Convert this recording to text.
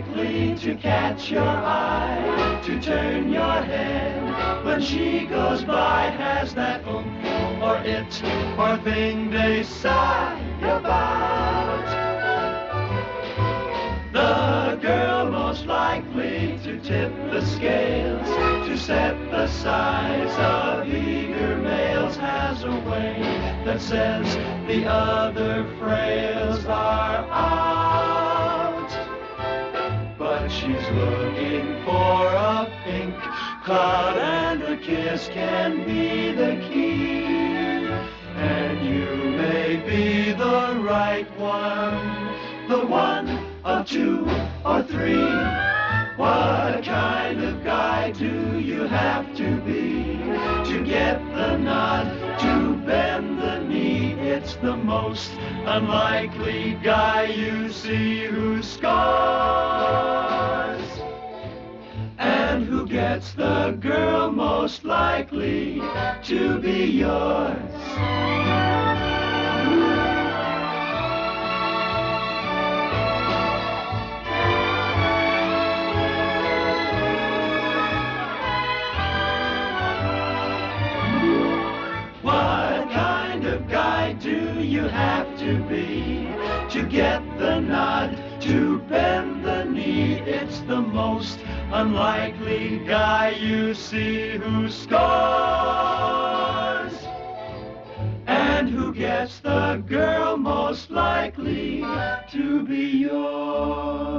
likely to catch your eye, to turn your head when she goes by, has that oomph or it or thing they sigh about. The girl most likely to tip the scales, to set the size of eager males, has a way that says the other frails are out. She's looking for a pink cloud and a kiss can be the key. And you may be the right one, the one of two or three. What kind of guy do you have to be to get the nod, to bend the knee? It's the most unlikely guy you see who scores. Gets the girl most likely to be yours? What kind of guy do you have to be to get the nod, to bend the knee? It's the most unlikely guy you see who scores. And who gets the girl most likely to be yours?